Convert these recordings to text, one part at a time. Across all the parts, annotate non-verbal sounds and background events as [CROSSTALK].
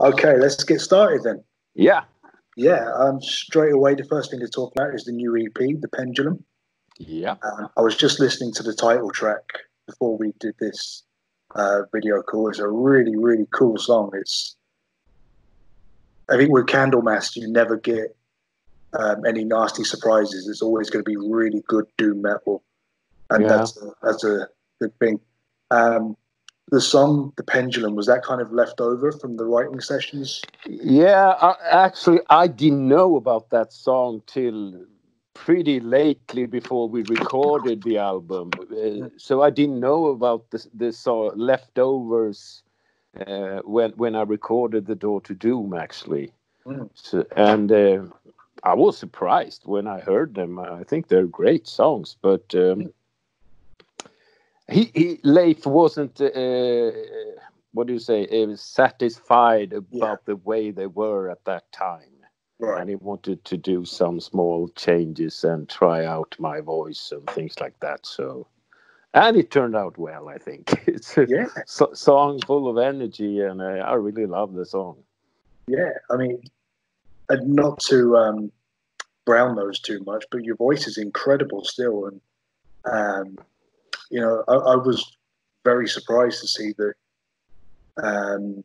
Okay, let's get started then. Yeah. Yeah, um, straight away, the first thing to talk about is the new EP, The Pendulum. Yeah. Um, I was just listening to the title track before we did this uh, video call. It's a really, really cool song. It's, I think with Candlemass, you never get um, any nasty surprises. It's always going to be really good doom metal, and Yeah. that's a, that's a good thing. Um, the song, The Pendulum, was that kind of left over from the writing sessions? Yeah, I, actually, I didn't know about that song till pretty lately before we recorded the album. Uh, so I didn't know about the the leftovers uh, when when I recorded the Door to Doom actually. Mm. So, and uh, I was surprised when I heard them. I think they're great songs, but um, he, he Leif wasn't. Uh, what do you say? Uh, satisfied about the way they were at that time Right. and he wanted to do some small changes and try out my voice and things like that. So, and it turned out well. I think [LAUGHS] it's a Yeah, so- song full of energy, and I, I really love the song. yeah. I mean, and not to um, brown those too much, but your voice is incredible still, and um, you know, I, I was very surprised to see that um,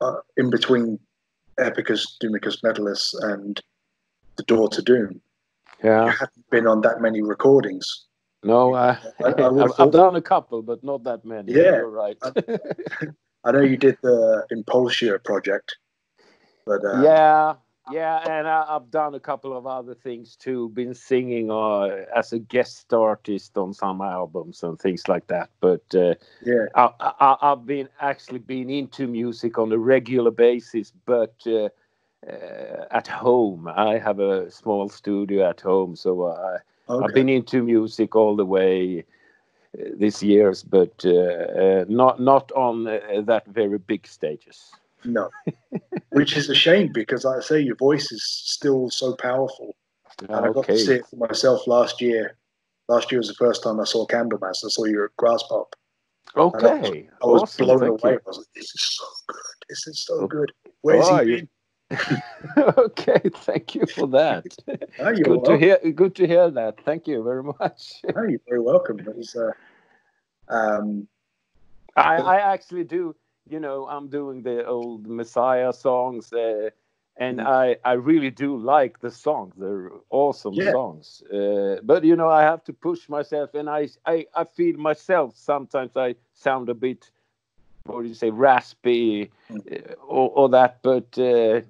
uh, in between Epicus, Doomicus Metallicus, and The Door to Doom, you Yeah, hadn't been on that many recordings. no, I, I- I [LAUGHS] I've done a couple, but not that many. Yeah. you're right. I [LAUGHS] know you did the Impulsia project, but uh, yeah, yeah, and I, I've done a couple of other things too. Been singing uh, as a guest artist on some albums and things like that. But uh, yeah, I, I, I've been actually been into music on a regular basis, but uh, uh, at home I have a small studio at home, so I, I've been into music all the way these years, but uh, uh, not not on uh, that very big stages. No, which is a shame because, like I say, your voice is still so powerful. And I got to see it for myself last year. Last year was the first time I saw Candlemass. I saw you at Graspop. okay, I was awesome, blown thank away. you. I was like, "This is so good. This is so good. Where's Oh, he you- been?" [LAUGHS] okay, thank you for that. Oh, you're good to hear. Good to hear that. Thank you very much. Oh, you're very welcome. Was, uh, um, I, I actually do. You know, I'm doing the old Messiah songs, uh, and Mhm. I I really do like the songs. They're awesome Yeah. songs. Uh, but you know, I have to push myself, and I I, I feel myself sometimes I sound a bit, what do you say, raspy, Mm. uh, or, or that. But uh,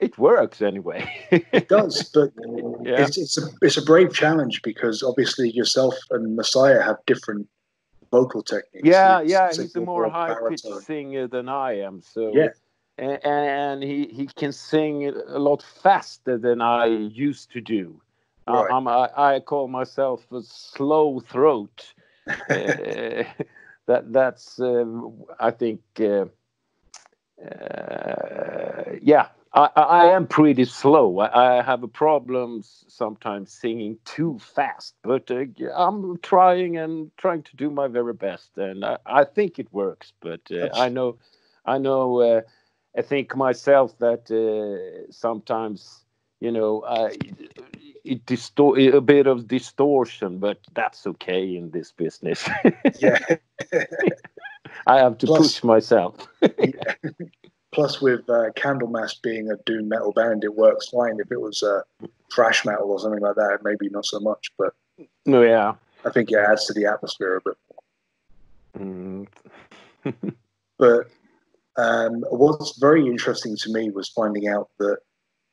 it works anyway. it does, [LAUGHS] but Yeah. it's it's a it's a brave challenge because obviously yourself and Messiah have different vocal techniques. Yeah, yeah, he's a more high pitched singer than I am. So Yeah. and, and he he can sing a lot faster than I used to do. I- Right. I, I call myself a slow throat. uh, [LAUGHS] [LAUGHS] that that's um, I think uh, uh, yeah. I, I am pretty slow. I, I have a problem sometimes singing too fast, but uh, I'm trying and trying to do my very best, and I, I think it works. But uh, I know, I know, uh, I think myself that uh, sometimes you know I, it distort a bit of distortion, but that's okay in this business. Yeah. [LAUGHS] I have to Plus- push myself. Plus, with uh, Candlemass being a doom metal band, it works fine. If it was uh, thrash metal or something like that, maybe not so much. But No, yeah. I think it adds to the atmosphere a bit. Mm. [LAUGHS] But um, what's very interesting to me was finding out that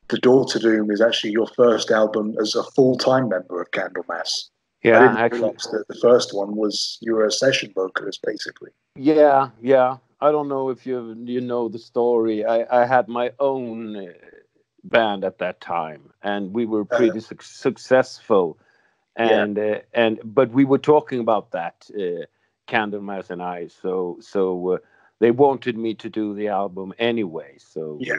The Door to Doom is actually your first album as a full time member of Candlemass. Yeah, I didn't actually, that the first one was you were a session vocalist, basically. yeah, yeah. I don't know if you you know the story. I I had my own uh, band at that time, and we were Uh, pretty suc successful. Yeah. And uh, and but we were talking about that, uh, Candlemass and I. So so uh, they wanted me to do the album anyway. So Yeah.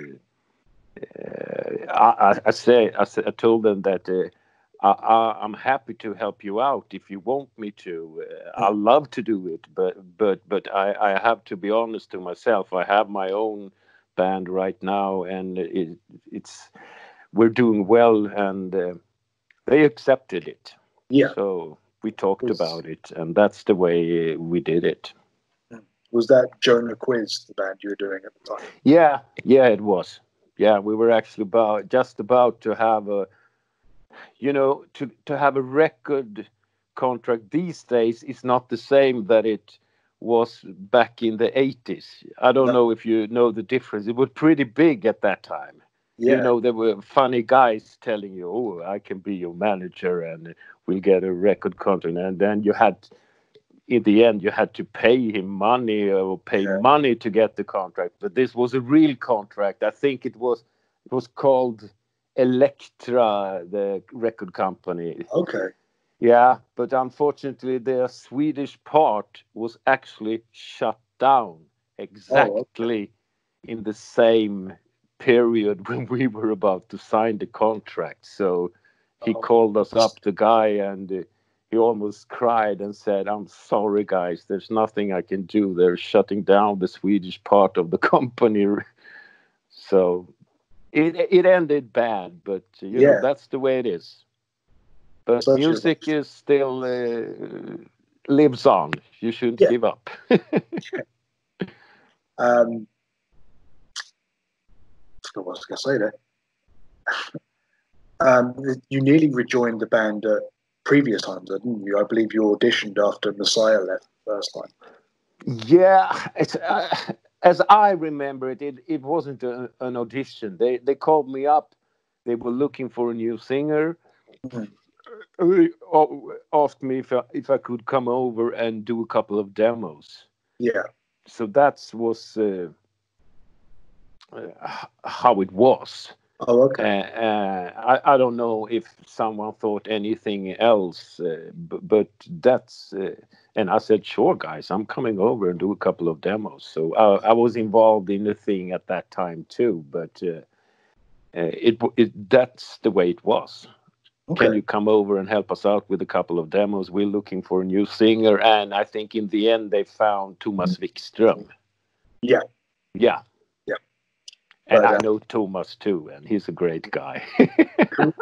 uh, I, I, I say I, said- I told them that. Uh, I, I'm happy to help you out if you want me to. Uh, I love to do it, but but but I, I have to be honest to myself. I have my own band right now, and it, it's we're doing well, and uh, they accepted it. Yeah. So we talked Was- about it, and that's the way we did it. Was that Jonah Quizz, the band you were doing at the time? Yeah, yeah, it was. Yeah, we were actually about just about to have a, you know, to to have a record contract these days is not the same that it was back in the 80s. I don't No. know if you know the difference. It was pretty big at that time. Yeah. You know, there were funny guys telling you, "Oh, I can be your manager and we'll get a record contract," and then you had. In the end, you had to pay him money or pay Yeah. money to get the contract. But this was a real contract. I think it was it was called Elektra, the record company. okay. Yeah, but unfortunately, their Swedish part was actually shut down exactly in the same period [LAUGHS] when we were about to sign the contract. So he Oh. called us up, the guy, and uh, he almost cried and said, I'm sorry, guys, there's nothing I can do. They're shutting down the Swedish part of the [LAUGHS] company. So it, it ended bad, but you Yeah. know, that's the way it is. But Such music is still uh, lives on. You shouldn't Yeah. give up. [LAUGHS] [LAUGHS] Um, I forgot what I was going to say there. [SIGHS] um, you nearly rejoined the band at previous times, didn't you? I believe you auditioned after Messiah left first time. Yeah, it's, uh, as I remember it, it, it wasn't a, an audition. They they called me up. They were looking for a new singer. Mhm. Uh, asked me if I, if I could come over and do a couple of demos. Yeah. So that was uh, uh, how it was. Oh, Uh, okay. uh, I, I don't know if someone thought anything else, uh, b- but that's. Uh, and I said, sure, guys, I'm coming over and do a couple of demos. So I, I was involved in the thing at that time too, but uh, uh, it, it that's the way it was. okay. Can you come over and help us out with a couple of demos? We're looking for a new singer, and I think in the end they found Thomas Wikström. Yeah. Yeah. Yeah. And But, I uh, know Thomas too, and he's a great guy. [LAUGHS]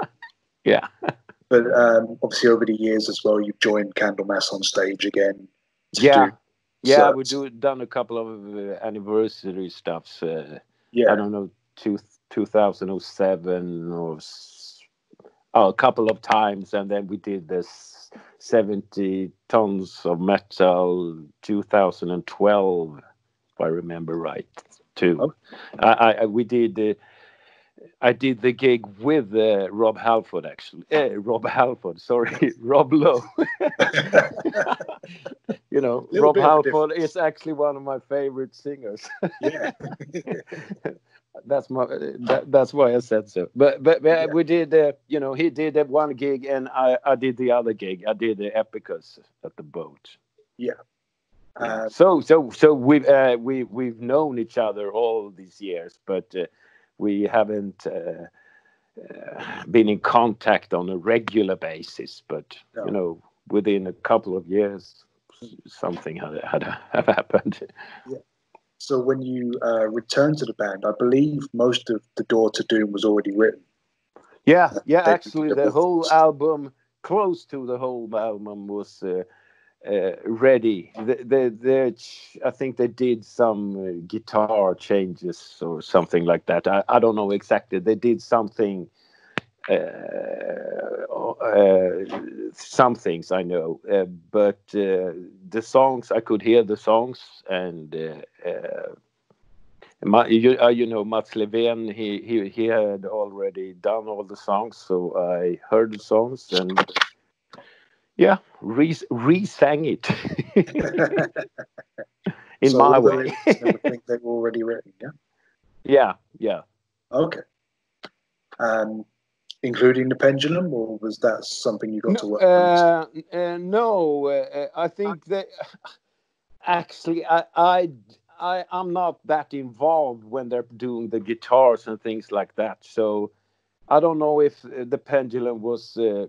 Yeah. But um, obviously, over the years as well, you've joined Candlemass on stage again. Yeah. Yeah, we do done a couple of uh, anniversary stuffs. Uh, I don't know, two, 2007 or oh, a couple of times, and then we did this 70 tons of metal 2012, if I remember right, too. Oh. I, I, we did. Uh, I did the gig with uh, Rob Halford, actually. Uh, Rob Halford, sorry, [LAUGHS] Rob Lowe. [LAUGHS] you know, Rob Halford is actually one of my favorite singers. yeah. [LAUGHS] that's my that, that's why I said so. But but, but Yeah. we did uh, you know he did that one gig and I I did the other gig. I did the Epicus at the boat. Uh, so so so we've uh, we we've known each other all these years, but uh, we haven't. Uh, uh, been in contact on a regular basis, but No. you know, within a couple of years, something had had, had [LAUGHS] happened. Yeah. so when you uh, returned to the band, I believe most of the Door to Doom was already written. Yeah, yeah. They- Actually, the whole album, close to the whole album, was uh, ready. The, the, the, I think they did some uh, guitar changes or something like that. I, I don't know exactly. They did something. Uh, uh, some things I know, uh, but uh, the songs I could hear the songs, and Ma- you, you know Mats Levén, he, he he had already done all the songs, so I heard the songs and yeah, re sang it [LAUGHS] in So my way. lyrics and they were already written. Yeah. yeah, yeah. Okay. Um, including the pendulum, or was that something you got to No, work on? uh, uh, no, uh, I think that [SIGHS] actually I, I I I'm not that involved when they're doing the guitars and things like that. So I don't know if uh, the pendulum was uh,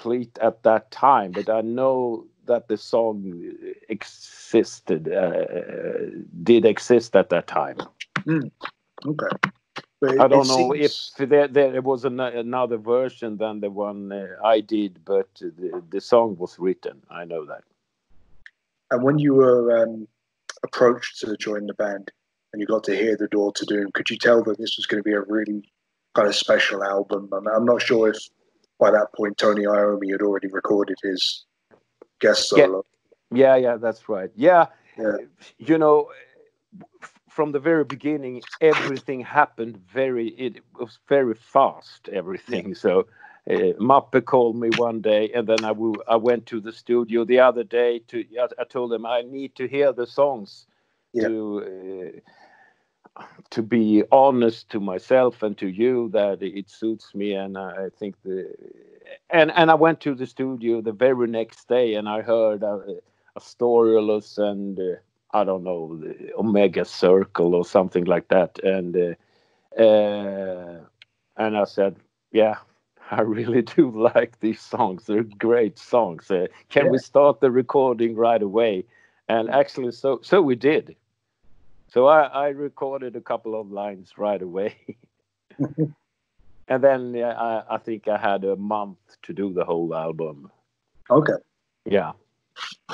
complete at that time, but I know that the song existed, uh, did exist at that time. Mm. Okay. I don't know seems... if there, there was an, another version than the one uh, I did, but the, the song was written. I know that. And when you were um, approached to join the band and you got to hear the Door to Doom, could you tell that this was going to be a really kind of special album? And I'm not sure if by that point Tony Iommi had already recorded his guest solo. Yeah, yeah, yeah that's right. Yeah, yeah. you know from the very beginning, everything happened very. It was very fast. Everything. So, uh, Mappe called me one day, and then I, I went to the studio the other day. To I, told him I need to hear the songs yeah. to uh, to be honest to myself and to you that it suits me, and I think the and and I went to the studio the very next day, and I heard a, Astorolus and. Uh, I don't know, the Omega Circle or something like that. And uh, uh, and I said, yeah, [LAUGHS] I really do [LAUGHS] like these songs. They're great songs. Uh, can yeah. we start the recording right away? And actually, so so we did. So I, I recorded a couple of lines right away. [LAUGHS] and then yeah, I, I think I had a month to do the whole album. Okay. Yeah.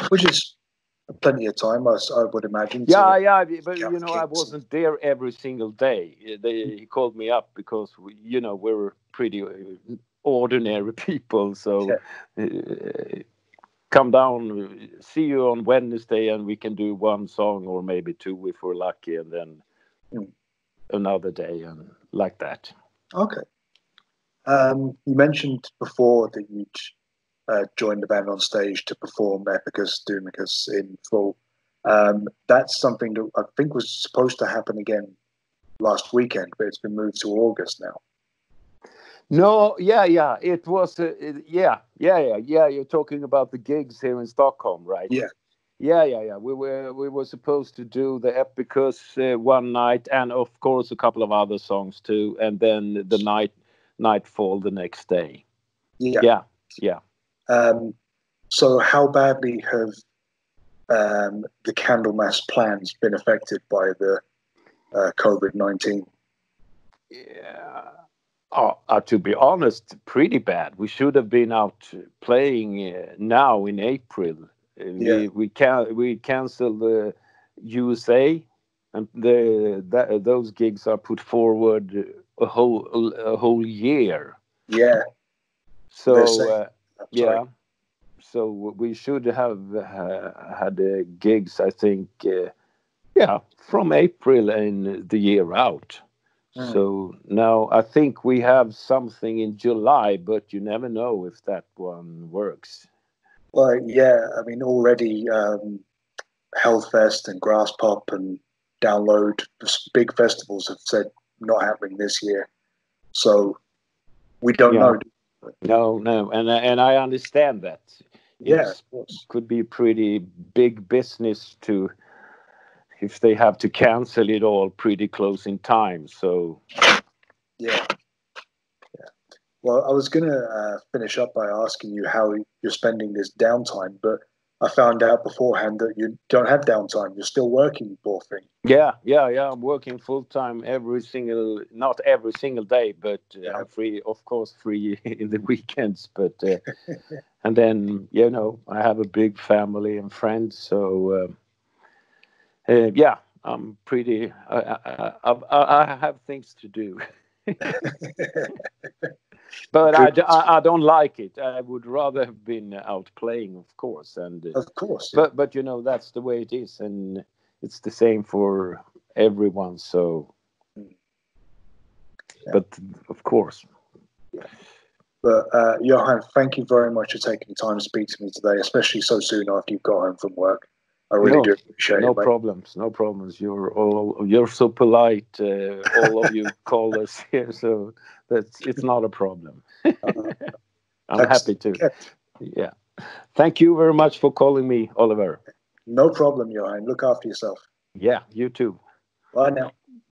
Which is plenty of time, I, I would imagine. Yeah, yeah, but you know, I wasn't there every single day. They, he called me up because we, you know we were pretty ordinary [LAUGHS] people, so. Yeah. Uh, come down, see you on Wednesday, and we can do one song or maybe two if we're lucky, and then mm. another day, and like that. Okay. Um, you mentioned before that you'd uh, joined the band on stage to perform Epicus Doomicus in full. Um, that's something that I think was supposed to happen again last weekend, but it's been moved to August now. No, yeah, yeah, it was, uh, it, yeah, yeah, yeah, yeah. You're talking about the gigs here in Stockholm, right? Yeah, yeah, yeah, yeah. We were we were supposed to do the Epicus uh, one night, and of course a couple of other songs too, and then the night nightfall the next day. Yeah, yeah, yeah. Um, so, how badly have um, the Candlemass plans been affected by the uh, COVID 19? Yeah. Oh, uh, to be honest, pretty bad. We should have been out playing uh, now in April. Uh, yeah. We we can we canceled the USA, and the that, those gigs are put forward a whole a whole year. Yeah. So yeah. So we should have uh, had uh, gigs, I think, uh, yeah, from April and the year out. Mm. So now I think we have something in July, but you never know if that one works. Well, yeah, I mean, already um, Hellfest and Graspop and Download, big festivals have said not happening this year. So we don't yeah. know. No, no, and and I understand that. Yeah, could be pretty big business to if they have to cancel it all pretty close in time. So yeah, yeah. Well, I was gonna uh, finish up by asking you how you're spending this downtime, but I found out beforehand that you don't have downtime. You're still working, poor thing. Yeah, yeah, yeah. I'm working full time every single, not every single day, but uh, yeah. I'm free, of course, free [LAUGHS] in the weekends. But uh, and then you know, I have a big family and friends, so uh, uh yeah, I'm pretty. I, I, I, I have things to do. [LAUGHS] but I, I, I, don't like it. I would rather have been out playing, of course. And uh, of course, yeah. but but you know that's the way it is, and it's the same for everyone. So, yeah. but of course. But uh, Johan, thank you very much for taking the time to speak to me today, especially so soon after you've got home from work. I really no, do appreciate no it. No problems, no problems. You're all you're so polite. Uh, all of you [LAUGHS] call us here, so that's it's not a problem. Uh, [LAUGHS] I'm happy to. Yeah. Thank you very much for calling me, Oliver. No problem, Johan. Look after yourself. Yeah, you too. Bye now.